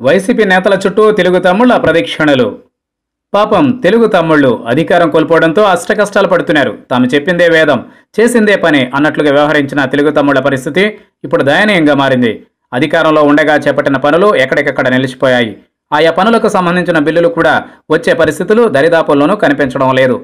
YCP నేతల చుట్టూ తెలుగు తమ్ముళ్ళ ప్రదక్షిణలు. పాపం తెలుగు తమ్ముళ్ళు అధికారం కోల్పోవడంతో అష్టకష్టాలు పడుతున్నారు. తాము చెప్పిందే వేదం చేసిందే పని అన్నట్లుగా వ్యవహరించిన తెలుగు తమ్ముళ్ళ పరిస్థితి ఇప్పుడు దయనీయంగా మారింది. అధికారంలో ఉండగా చేపట్టిన పనులు ఎక్కడికక్కడ నిలిచిపోయాయి. ఆయా పనులకు సంబంధించిన బిల్లులు కూడా వచ్చే పరిస్థితులు దరిదాపుల్లోనూ కనిపించడం లేదు.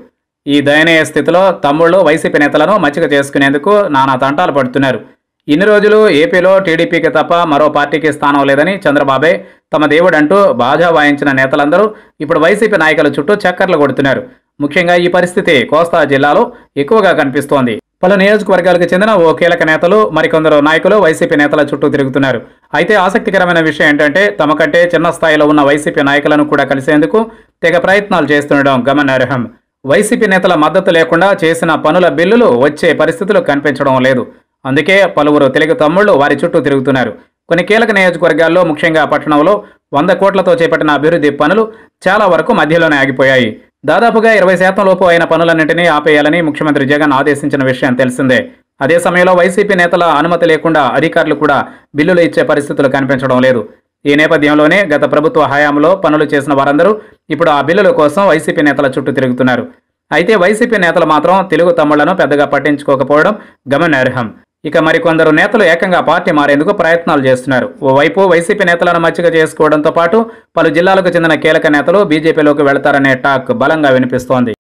ఈ దయనీయ స్థితిలో తమ్ముళ్ళు వైసీపీ నేతలను మచ్చిక చేసుకునేందుకు నానా తంటాలు పడుతున్నారు. ఇన్ని రోజులు ఏపీలో టీడీపీకి తప్ప మరో పార్టీకి స్థానం లేదని చంద్రబాబే తమ దేవుడంటూ బాజా వాయించిన నేతలందరూ ఇప్పుడు వైసీపీ నాయకుల చుట్టూ చక్కర్లు కొడుతున్నారు. ముఖ్యంగా ఈ పరిస్థితి కోస్తా జిల్లాలో ఎక్కువగా కనిపిస్తోంది. పలు నియోజకవర్గాలకు చెందిన ఓ కీలక నేతలు మరికొందరు నాయకులు వైసీపీ నేతల చుట్టూ తిరుగుతున్నారు. అయితే ఆసక్తికరమైన విషయం ఏంటంటే తమ కంటే చిన్న స్థాయిలో ఉన్న వైసీపీ నాయకులను కూడా కలిసేందుకు తెగ ప్రయత్నాలు చేస్తుండడం గమనార్హం. వైసీపీ నేతల మద్దతు లేకుండా చేసిన పనుల బిల్లులు వచ్చే పరిస్థితులు కనిపించడం లేదు. అందుకే పలువురు తెలుగు తమ్ముళ్ళు వారి చుట్టూ తిరుగుతున్నారు. కొన్ని కీలక నియోజకవర్గాల్లో ముఖ్యంగా పట్టణంలో వంద కోట్లతో చేపట్టిన అభివృద్ధి పనులు చాలా వరకు మధ్యలోనే ఆగిపోయాయి. దాదాపుగా ఇరవై శాతం లోపు అయిన పనులన్నింటినీ ఆపేయాలని ముఖ్యమంత్రి జగన్ ఆదేశించిన విషయం తెలిసిందే. అదే సమయంలో వైసీపీ నేతల అనుమతి లేకుండా అధికారులు కూడా బిల్లులు ఇచ్చే పరిస్థితులు కనిపించడం లేదు. ఈ నేపథ్యంలోనే గత ప్రభుత్వ హయాంలో పనులు చేసిన వారందరూ ఇప్పుడు ఆ బిల్లుల కోసం వైసీపీ నేతల చుట్టూ తిరుగుతున్నారు. అయితే వైసీపీ నేతలు మాత్రం తెలుగు తమ్ముళ్ళను పెద్దగా పట్టించుకోకపోవడం గమనార్హం. ఇక మరికొందరు నేతలు ఏకంగా పార్టీ మారేందుకు ప్రయత్నాలు చేస్తున్నారు. ఓవైపు వైసీపీ నేతలను మచ్చిక చేసుకోవడంతో పాటు పలు జిల్లాలకు చెందిన కీలక నేతలు బీజేపీలోకి వెళతారనే టాక్ బలంగా వినిపిస్తోంది.